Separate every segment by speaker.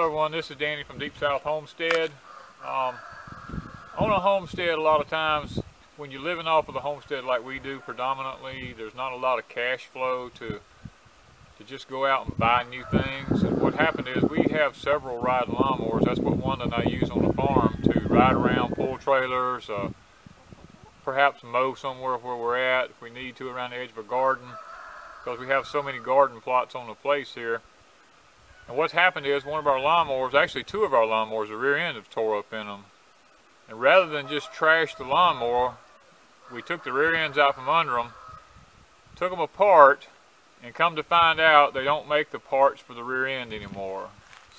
Speaker 1: Hello everyone, this is Danny from Deep South Homestead. Um, on a homestead a lot of times when you're living off of the homestead like we do predominantly, there's not a lot of cash flow to to just go out and buy new things. And what happened is we have several ride lawnmowers. That's what one that I use on the farm to ride around, pull trailers, uh, perhaps mow somewhere where we're at if we need to around the edge of a garden because we have so many garden plots on the place here. And what's happened is one of our lawnmowers, actually two of our lawnmowers, the rear end have tore up in them. And rather than just trash the lawnmower, we took the rear ends out from under them, took them apart, and come to find out they don't make the parts for the rear end anymore.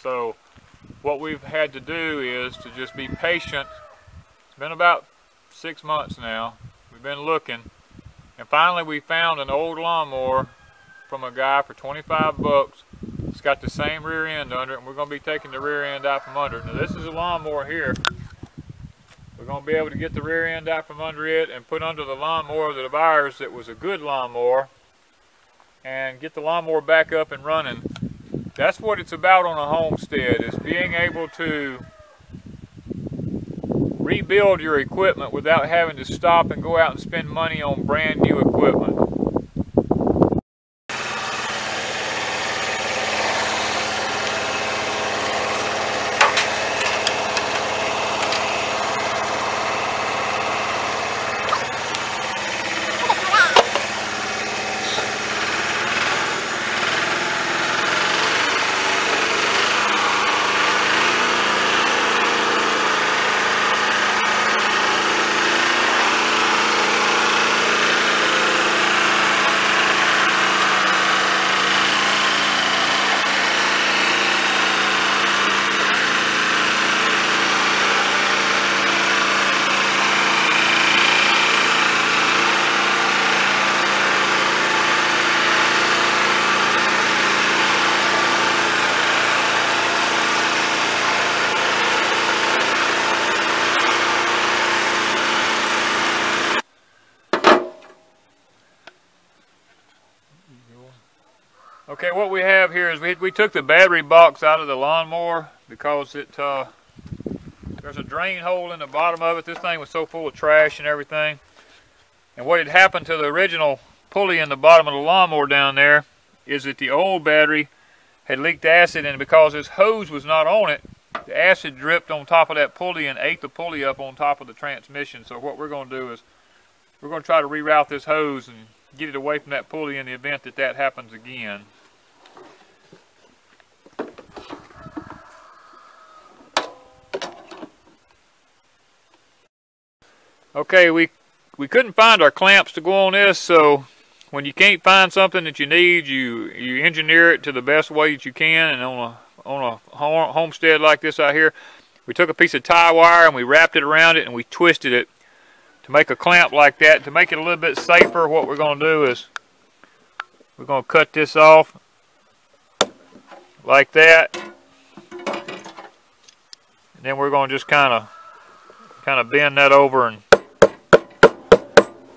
Speaker 1: So what we've had to do is to just be patient. It's been about six months now. We've been looking. And finally we found an old lawnmower from a guy for 25 bucks it's got the same rear end under it, and we're going to be taking the rear end out from under it. Now this is a lawnmower here. We're going to be able to get the rear end out from under it and put under the lawnmower that of ours that was a good lawnmower and get the lawnmower back up and running. That's what it's about on a homestead, is being able to rebuild your equipment without having to stop and go out and spend money on brand new equipment. Okay, here is we, we took the battery box out of the lawnmower because it uh, there's a drain hole in the bottom of it. This thing was so full of trash and everything. And what had happened to the original pulley in the bottom of the lawnmower down there is that the old battery had leaked acid and because this hose was not on it, the acid dripped on top of that pulley and ate the pulley up on top of the transmission. So what we're going to do is we're going to try to reroute this hose and get it away from that pulley in the event that that happens again. Okay, we we couldn't find our clamps to go on this, so when you can't find something that you need, you you engineer it to the best way that you can. And on a on a homestead like this out here, we took a piece of tie wire and we wrapped it around it and we twisted it to make a clamp like that. To make it a little bit safer, what we're going to do is we're going to cut this off like that. And then we're going to just kind of kind of bend that over and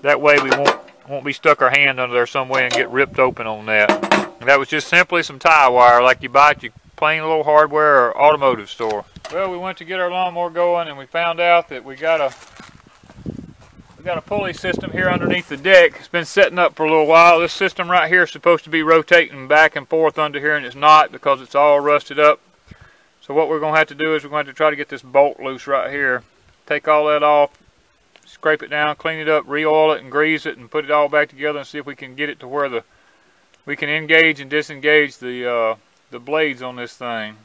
Speaker 1: that way we won't won't be stuck our hand under there some way and get ripped open on that. And that was just simply some tie wire like you buy at your plain little hardware or automotive store. Well, we went to get our lawnmower going and we found out that we got a we got a pulley system here underneath the deck. It's been setting up for a little while. This system right here is supposed to be rotating back and forth under here and it's not because it's all rusted up. So what we're going to have to do is we're going to, to try to get this bolt loose right here. Take all that off, scrape it down, clean it up, re-oil it and grease it and put it all back together and see if we can get it to where the we can engage and disengage the uh, the blades on this thing.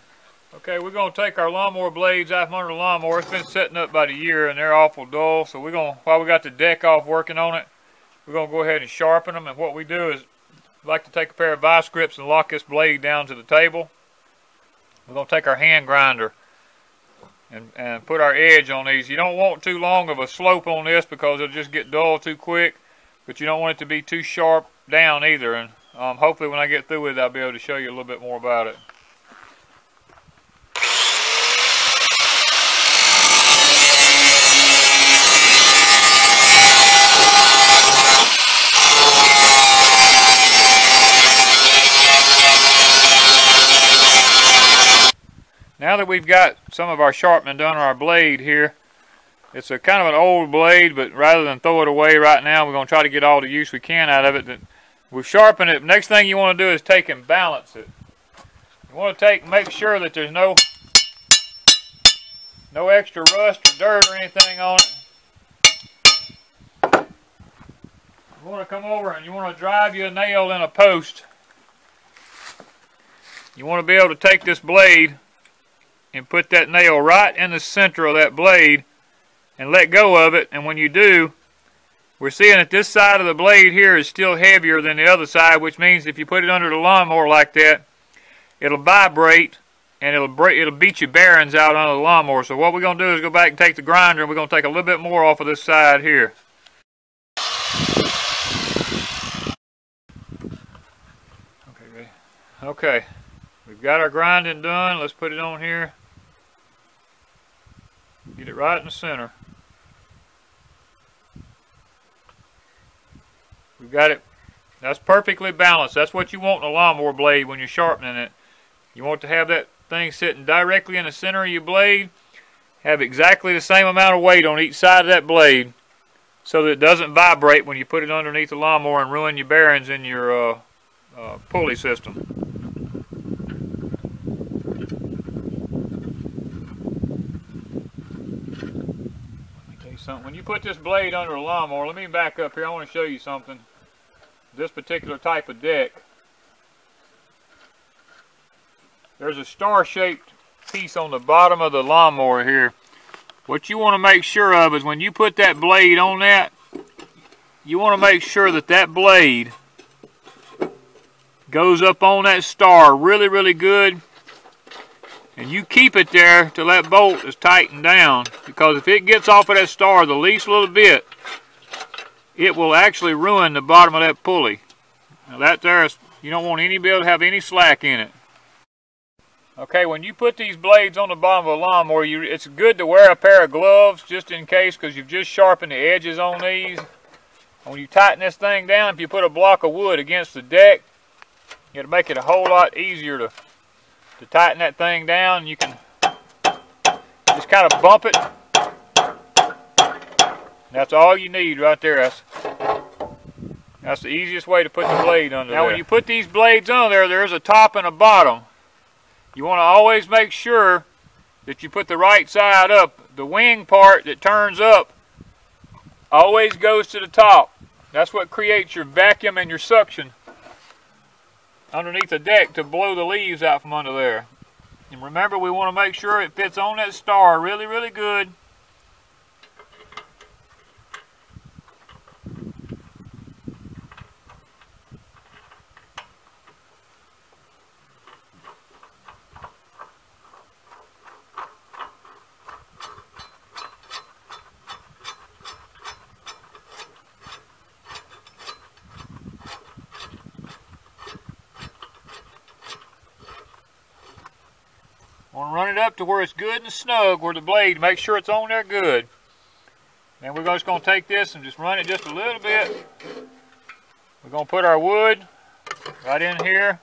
Speaker 1: Okay, we're going to take our lawnmower blades out from under the lawnmower. It's been setting up about a year and they're awful dull. So we're going to, while we got the deck off working on it, we're going to go ahead and sharpen them. And what we do is, like to take a pair of vice grips and lock this blade down to the table. We're going to take our hand grinder and, and put our edge on these. You don't want too long of a slope on this because it'll just get dull too quick, but you don't want it to be too sharp down either. And um, hopefully when I get through with it, I'll be able to show you a little bit more about it. Now that we've got some of our sharpening done on our blade here, it's a kind of an old blade, but rather than throw it away right now, we're going to try to get all the use we can out of it. We've sharpened it. Next thing you want to do is take and balance it. You want to take, make sure that there's no no extra rust or dirt or anything on it. You want to come over and you want to drive your nail in a post. You want to be able to take this blade and put that nail right in the center of that blade and let go of it. And when you do, we're seeing that this side of the blade here is still heavier than the other side, which means if you put it under the lawnmower like that, it'll vibrate and it'll break, it'll beat your bearings out under the lawnmower. So what we're going to do is go back and take the grinder and we're going to take a little bit more off of this side here. Okay, ready? Okay, we've got our grinding done. Let's put it on here. Get it right in the center. We've got it. That's perfectly balanced. That's what you want in a lawnmower blade when you're sharpening it. You want to have that thing sitting directly in the center of your blade. Have exactly the same amount of weight on each side of that blade so that it doesn't vibrate when you put it underneath the lawnmower and ruin your bearings in your uh, uh, pulley system. Something. When you put this blade under a lawnmower, let me back up here. I want to show you something this particular type of deck, there's a star-shaped piece on the bottom of the lawnmower here. What you want to make sure of is when you put that blade on that, you want to make sure that that blade goes up on that star really, really good. And you keep it there till that bolt is tightened down. Because if it gets off of that star the least little bit, it will actually ruin the bottom of that pulley. Now that there is, you don't want any bill to have any slack in it. Okay, when you put these blades on the bottom of a lawnmower, you, it's good to wear a pair of gloves just in case because you've just sharpened the edges on these. When you tighten this thing down, if you put a block of wood against the deck, it'll make it a whole lot easier to, to tighten that thing down. You can just kind of bump it that's all you need right there. That's, that's the easiest way to put the blade under now, there. when you put these blades on there, there's a top and a bottom. You want to always make sure that you put the right side up. The wing part that turns up always goes to the top. That's what creates your vacuum and your suction underneath the deck to blow the leaves out from under there. And remember, we want to make sure it fits on that star really, really good. Want to where it's good and snug where the blade, make sure it's on there good. And we're just going to take this and just run it just a little bit. We're going to put our wood right in here.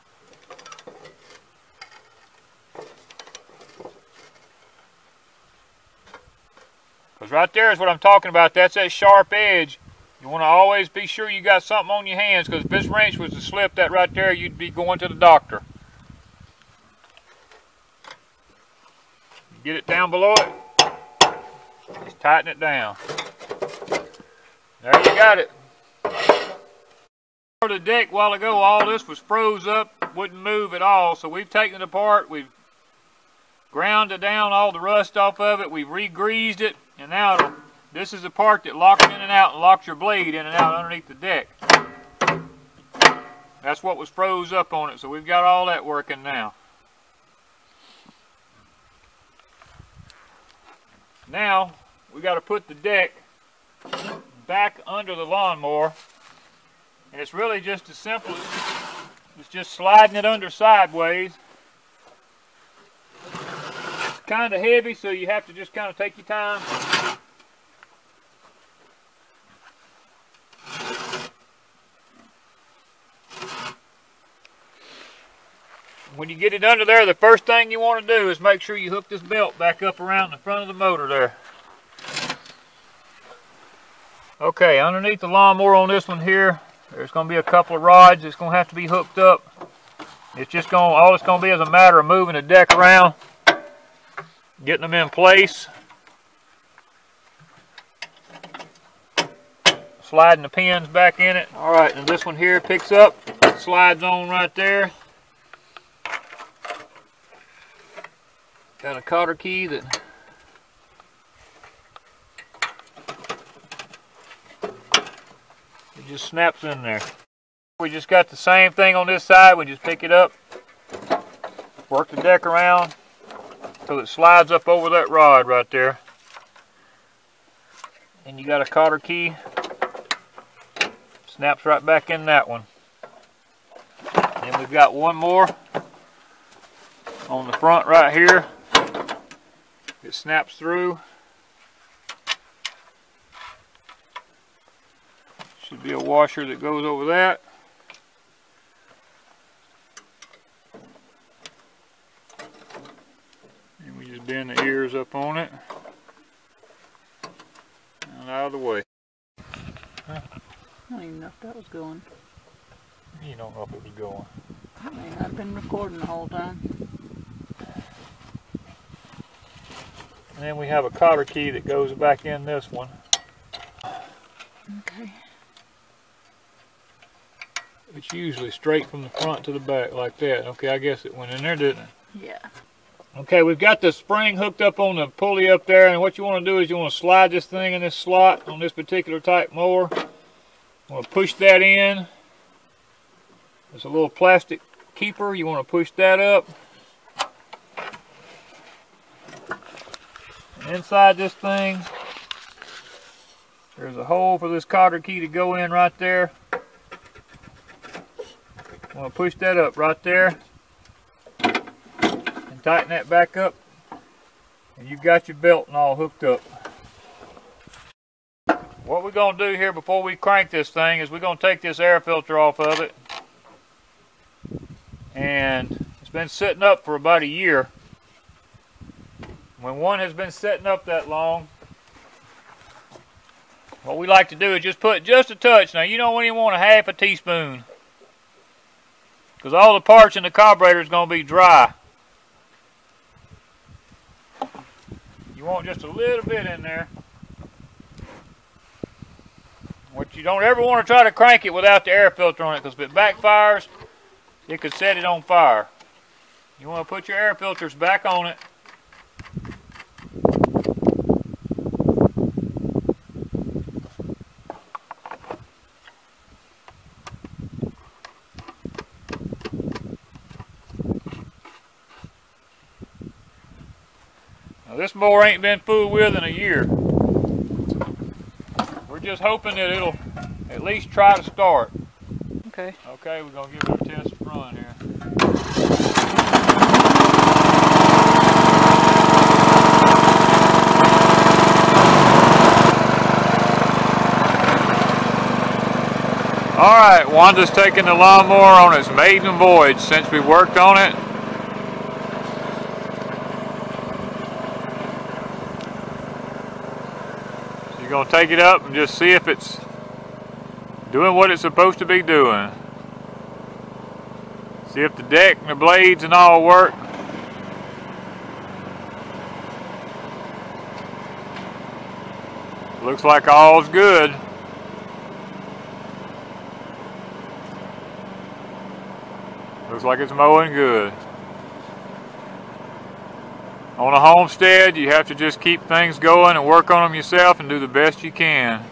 Speaker 1: Because right there is what I'm talking about. That's that sharp edge. You want to always be sure you got something on your hands because if this wrench was to slip that right there, you'd be going to the doctor. Get it down below it. Just tighten it down. There you got it. For the deck a while ago, all this was froze up, wouldn't move at all. So we've taken it apart, we've ground it down, all the rust off of it, we've re-greased it, and now this is the part that locks in and out and locks your blade in and out underneath the deck. That's what was froze up on it, so we've got all that working now. Now, we got to put the deck back under the lawnmower. And it's really just as simple as it's just sliding it under sideways. It's kind of heavy, so you have to just kind of take your time. When you get it under there, the first thing you want to do is make sure you hook this belt back up around the front of the motor there. Okay, underneath the lawnmower on this one here, there's going to be a couple of rods that's going to have to be hooked up. It's just going, all it's going to be is a matter of moving the deck around, getting them in place, sliding the pins back in it. All right, and this one here picks up, slides on right there. Got a cotter key that it just snaps in there. We just got the same thing on this side. We just pick it up, work the deck around till it slides up over that rod right there. And you got a cotter key, snaps right back in that one. Then we've got one more on the front right here. It snaps through. Should be a washer that goes over that. And we just bend the ears up on it. And out of the way.
Speaker 2: I don't even know if that was going.
Speaker 1: You don't know if it was going.
Speaker 2: I mean, I've been recording the whole time.
Speaker 1: And then we have a cotter key that goes back in this one.
Speaker 2: Okay.
Speaker 1: It's usually straight from the front to the back like that. Okay, I guess it went in there, didn't it?
Speaker 2: Yeah.
Speaker 1: Okay, we've got the spring hooked up on the pulley up there, and what you want to do is you want to slide this thing in this slot on this particular type mower. You want to push that in. There's a little plastic keeper. You want to push that up. Inside this thing, there's a hole for this cotter key to go in right there. I'm to push that up right there and tighten that back up and you've got your belt and all hooked up. What we're going to do here before we crank this thing is we're going to take this air filter off of it and it's been sitting up for about a year. When one has been setting up that long, what we like to do is just put just a touch. Now you don't even want a half a teaspoon because all the parts in the carburetor is going to be dry. You want just a little bit in there. What you don't ever want to try to crank it without the air filter on it because if it backfires, it could set it on fire. You want to put your air filters back on it. Mower ain't been fooled with in a year. We're just hoping that it'll at least try to start.
Speaker 2: Okay.
Speaker 1: Okay, we're gonna give it a test run here. All right, Wanda's taking the lawnmower on its maiden voyage since we worked on it. Take it up and just see if it's doing what it's supposed to be doing. See if the deck and the blades and all work. Looks like all's good. Looks like it's mowing good. On a homestead, you have to just keep things going and work on them yourself and do the best you can.